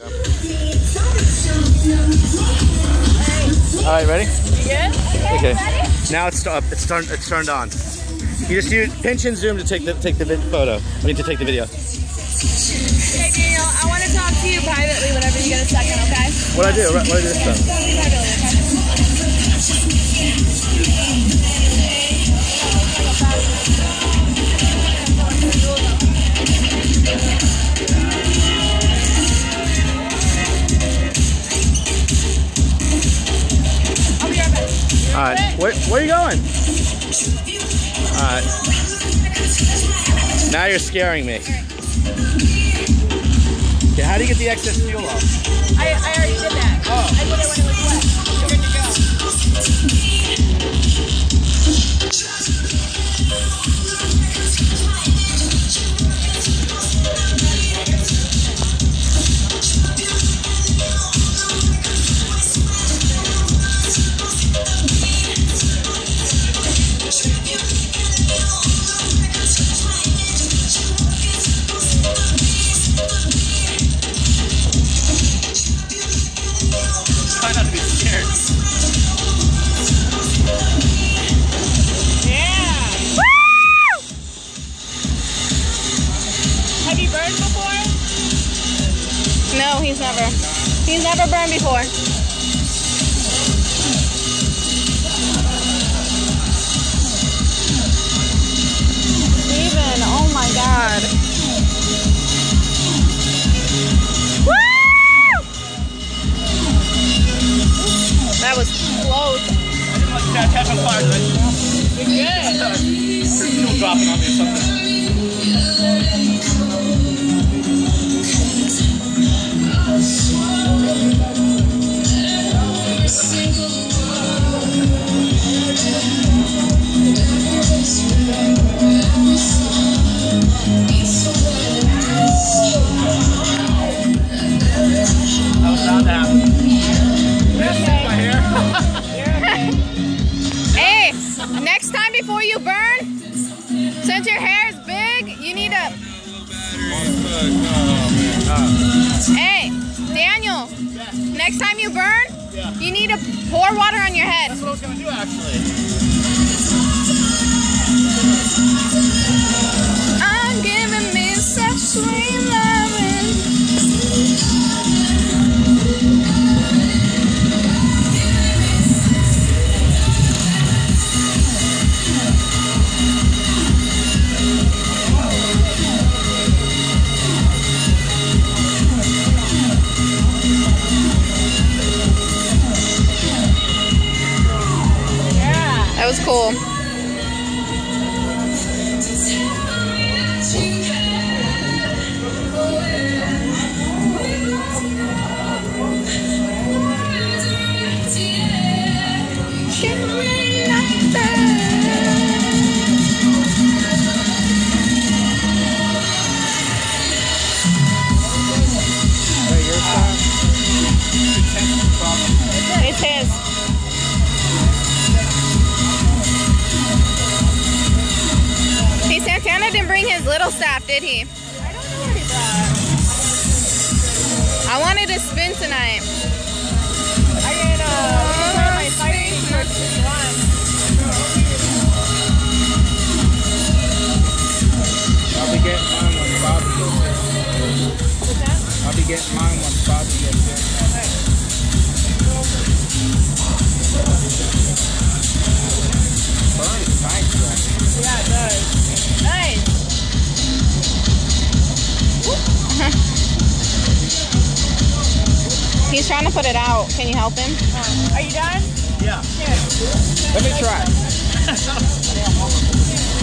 All right, ready? Good? Okay. Now it's up. It's turned. It's turned on. You just use pinch and zoom to take the take the photo. I mean to take the video. Okay, Daniel, I want to talk to you privately whenever you get a second, okay? What I do? What I do this time? Back. All right. Where, where are you going? All right. Now you're scaring me. Okay, how do you get the excess fuel off? I, I already did that. Oh. I did it when it was wet. You're good to go. No, he's never. He's never burned before. Steven, oh my god. Woo! That was close. I didn't to catch on fire. Did I? Good. Dropping on me or something. Your hair is big, you need. Hey, Daniel, next time you burn, you need to pour water on your head. That's what I was gonna do actually. Cool. Bring staff, did he? I don't know where he's at. I wanted to spin tonight. I can, uh, wear my fighting shorts if you want. I'll be getting mine when Bobby gets here. I'll be getting mine when Bobby gets here. He's trying to put it out. Can you help him? Are you done? Yeah. Let me try.